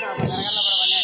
para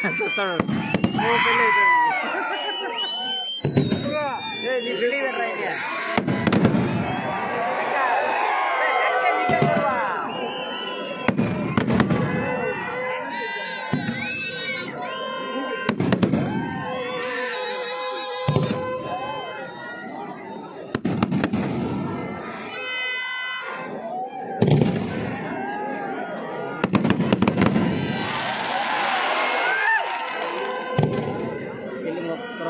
sa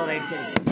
right side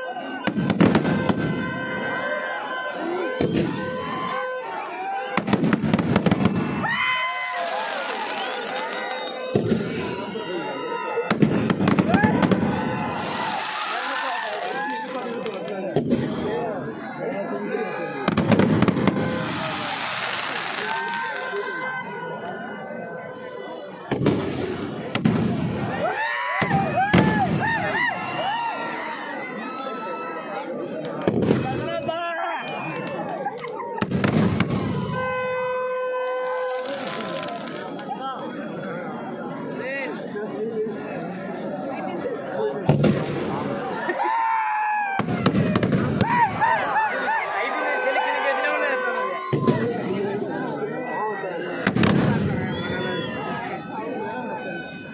Yeah.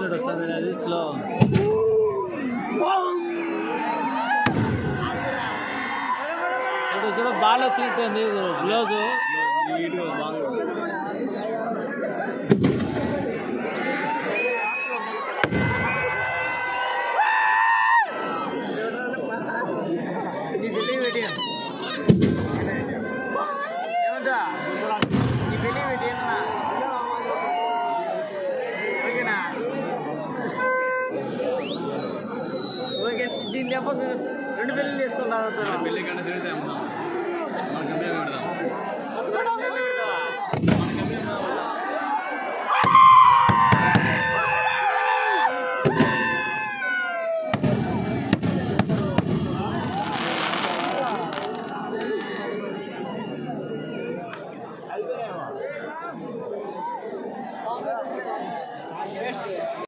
వచ్చినట్టు వస్తుంది అది స్లో చూడు చూడు బాల్ వచ్చినట్టు ఉంది. గ్లోజ్. బాగుంది. ఓకే దీన్ని రెండు పెళ్ళిళ్ళు చేసుకుంటా పెళ్ళి కన్నా సీరియస్ అమ్మా కంపెనీ పెడదాం.